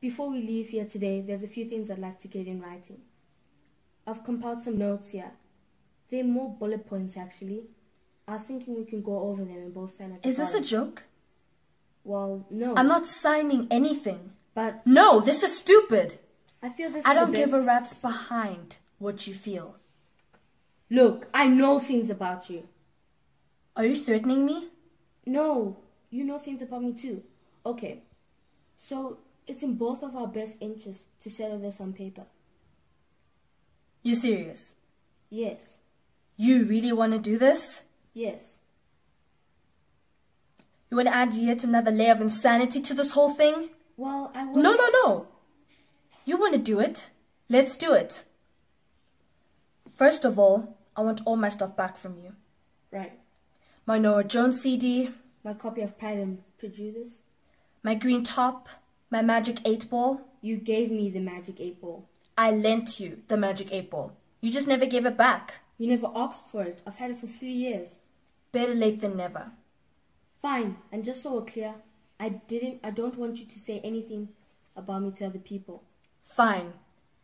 Before we leave here today, there's a few things I'd like to get in writing. I've compiled some notes here. They're more bullet points, actually. I was thinking we can go over them and both sign at the Is this a joke? Well, no. I'm not signing anything. But No, this is stupid. I feel this I don't give a rat's behind what you feel. Look, I know things about you. Are you threatening me? No, you know things about me too. Okay, so it's in both of our best interests to settle this on paper. You serious? Yes, You really want to do this? yes. You want to add yet another layer of insanity to this whole thing? Well, I was. No, no, no. You want to do it? Let's do it. First of all, I want all my stuff back from you. Right. My Norah Jones CD, My copy of Pride and Prejudice. my green top, my magic 8 ball. You gave me the magic eight ball. I lent you the magic 8 ball. You just never gave it back. You never asked for it. I've had it for three years. Better late than never. Fine, and just so we're clear, I didn't. I don't want you to say anything about me to other people. Fine.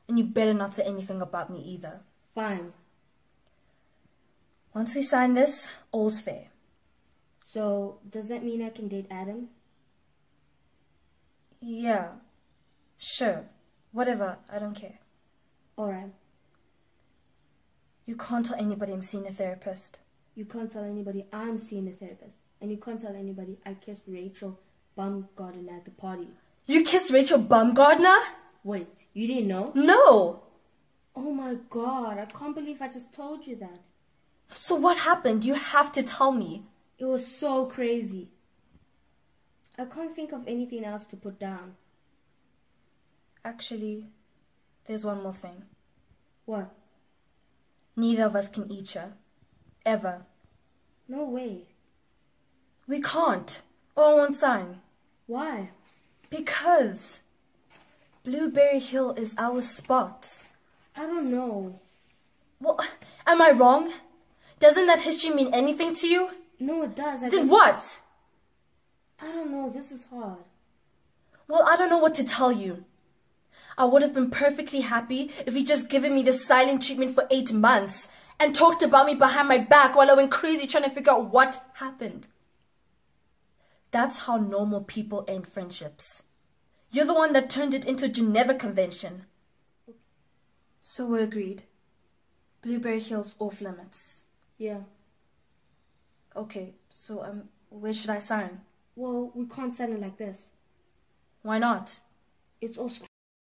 And you better not say anything about me either. Fine. Once we sign this, all's fair. So does that mean I can date Adam? Yeah. Sure. Whatever. I don't care. All right. You can't tell anybody I'm seeing a therapist. You can't tell anybody I'm seeing a therapist, and you can't tell anybody I kissed Rachel Baumgarten at the party. You kissed Rachel Baumgardner? Wait, you didn't know? No. Oh my god, I can't believe I just told you that. So what happened? You have to tell me. It was so crazy. I can't think of anything else to put down. Actually, there's one more thing. What? Neither of us can eat her. Ever. No way. We can't. Or I won't sign. Why? Because Blueberry Hill is our spot. I don't know. Well, am I wrong? Doesn't that history mean anything to you? No, it does. I Then just, what? I don't know. This is hard. Well, I don't know what to tell you. I would have been perfectly happy if you just given me the silent treatment for eight months and talked about me behind my back while I went crazy trying to figure out what happened. That's how normal people end friendships. You're the one that turned it into a Geneva Convention. So we're agreed. Blueberry Hill's off limits. Yeah. Okay, so um, where should I sign? Well, we can't send it like this. Why not? It's all